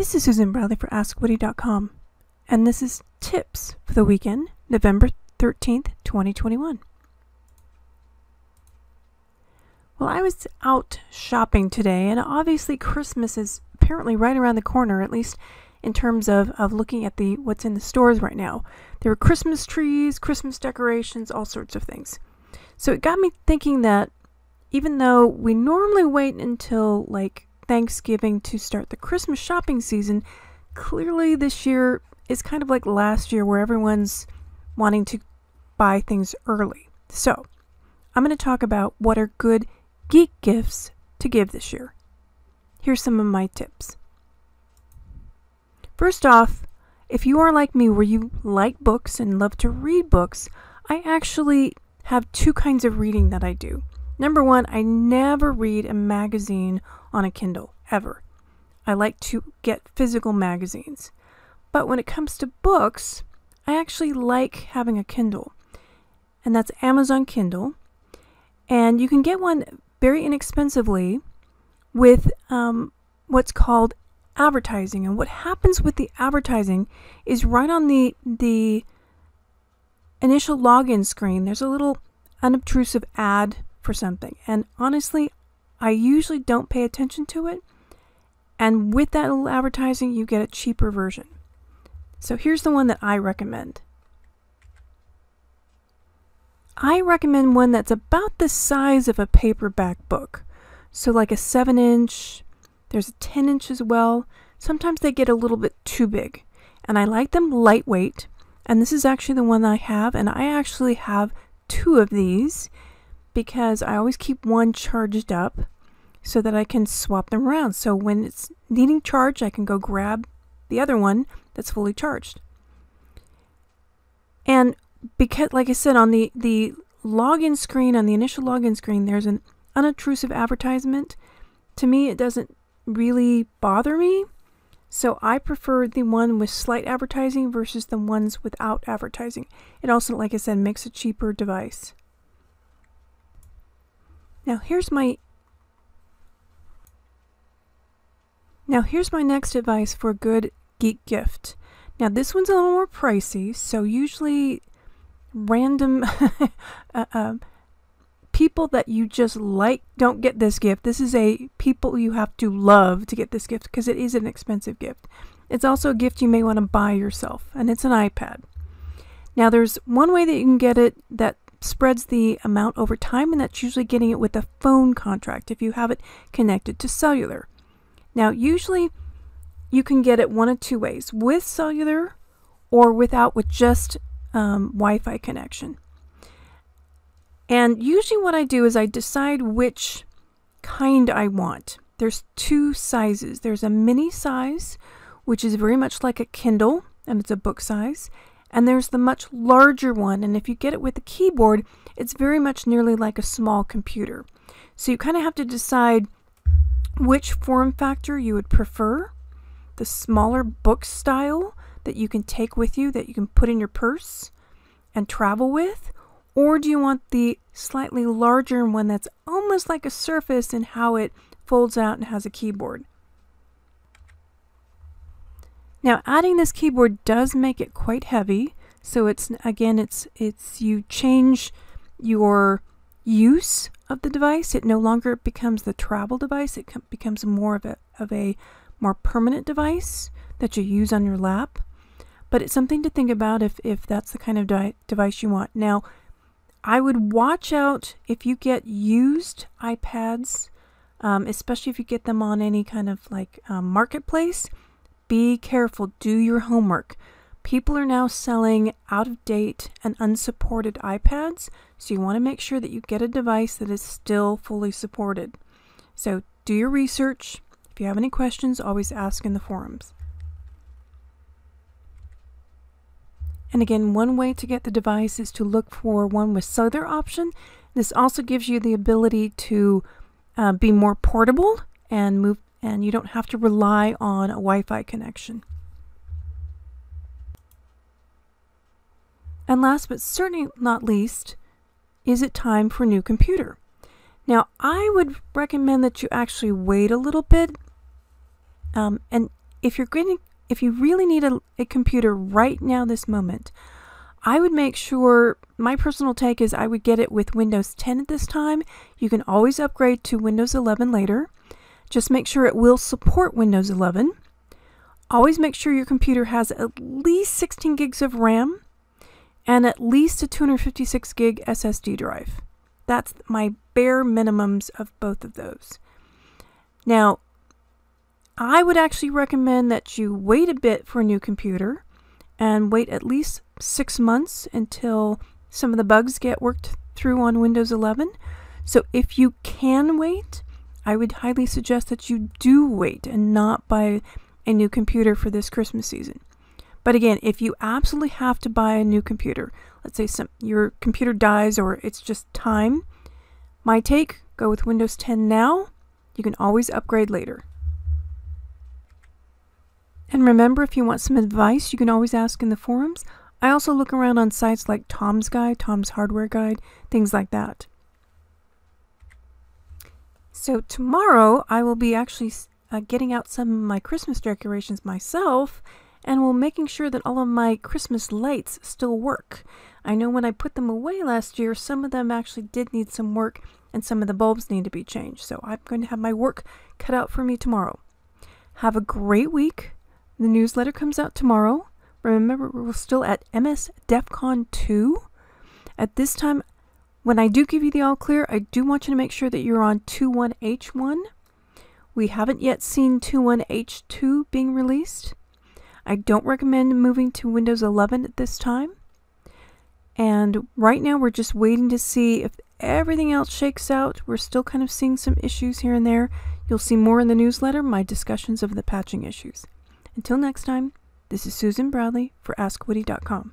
This is Susan Bradley for AskWoody.com, and this is Tips for the Weekend, November 13th, 2021. Well, I was out shopping today, and obviously Christmas is apparently right around the corner, at least in terms of, of looking at the what's in the stores right now. There are Christmas trees, Christmas decorations, all sorts of things. So it got me thinking that even though we normally wait until like Thanksgiving to start the Christmas shopping season, clearly this year is kind of like last year where everyone's wanting to buy things early. So, I'm going to talk about what are good geek gifts to give this year. Here's some of my tips. First off, if you are like me where you like books and love to read books, I actually have two kinds of reading that I do. Number one, I never read a magazine on a Kindle, ever. I like to get physical magazines. But when it comes to books, I actually like having a Kindle. And that's Amazon Kindle. And you can get one very inexpensively with um, what's called advertising. And what happens with the advertising is right on the, the initial login screen, there's a little unobtrusive ad for something. And honestly, I usually don't pay attention to it. And with that little advertising, you get a cheaper version. So here's the one that I recommend. I recommend one that's about the size of a paperback book. So like a 7 inch, there's a 10 inch as well. Sometimes they get a little bit too big. And I like them lightweight. And this is actually the one I have. And I actually have two of these because I always keep one charged up so that I can swap them around. So when it's needing charge, I can go grab the other one that's fully charged. And because, like I said, on the, the login screen, on the initial login screen, there's an unobtrusive advertisement. To me, it doesn't really bother me. So I prefer the one with slight advertising versus the ones without advertising. It also, like I said, makes a cheaper device. Now here's my Now here's my next advice for a good geek gift. Now this one's a little more pricey, so usually random uh, uh, people that you just like don't get this gift. This is a people you have to love to get this gift because it is an expensive gift. It's also a gift you may want to buy yourself, and it's an iPad. Now there's one way that you can get it that spreads the amount over time, and that's usually getting it with a phone contract if you have it connected to cellular. Now, usually you can get it one of two ways with cellular or without, with just um, Wi Fi connection. And usually, what I do is I decide which kind I want. There's two sizes there's a mini size, which is very much like a Kindle, and it's a book size. And there's the much larger one, and if you get it with a keyboard, it's very much nearly like a small computer. So you kind of have to decide which form factor you would prefer. The smaller book style that you can take with you, that you can put in your purse and travel with, or do you want the slightly larger one that's almost like a surface in how it folds out and has a keyboard? Now adding this keyboard does make it quite heavy. So it's again it's it's you change your use of the device. It no longer becomes the travel device. It becomes more of a of a more permanent device that you use on your lap. But it's something to think about if if that's the kind of device you want. Now, I would watch out if you get used iPads, um, especially if you get them on any kind of like um, marketplace be careful, do your homework. People are now selling out of date and unsupported iPads, so you want to make sure that you get a device that is still fully supported. So do your research. If you have any questions, always ask in the forums. And again, one way to get the device is to look for one with cellular option. This also gives you the ability to uh, be more portable and move and you don't have to rely on a Wi-Fi connection. And last but certainly not least, is it time for a new computer? Now, I would recommend that you actually wait a little bit. Um, and if you're going if you really need a, a computer right now, this moment, I would make sure, my personal take is I would get it with Windows 10 at this time. You can always upgrade to Windows 11 later. Just make sure it will support Windows 11. Always make sure your computer has at least 16 gigs of RAM and at least a 256 gig SSD drive. That's my bare minimums of both of those. Now, I would actually recommend that you wait a bit for a new computer and wait at least six months until some of the bugs get worked through on Windows 11. So if you can wait, I would highly suggest that you do wait and not buy a new computer for this Christmas season. But again, if you absolutely have to buy a new computer, let's say some your computer dies or it's just time, my take, go with Windows 10 now. You can always upgrade later. And remember, if you want some advice, you can always ask in the forums. I also look around on sites like Tom's Guide, Tom's Hardware Guide, things like that. So tomorrow I will be actually uh, getting out some of my Christmas decorations myself and will making sure that all of my Christmas lights still work. I know when I put them away last year, some of them actually did need some work and some of the bulbs need to be changed. So I'm going to have my work cut out for me tomorrow. Have a great week. The newsletter comes out tomorrow. Remember, we're still at MS DEF CON 2. At this time, when I do give you the all clear, I do want you to make sure that you're on 21H1. We haven't yet seen 21H2 being released. I don't recommend moving to Windows 11 at this time. And right now, we're just waiting to see if everything else shakes out. We're still kind of seeing some issues here and there. You'll see more in the newsletter, my discussions of the patching issues. Until next time, this is Susan Bradley for AskWoody.com.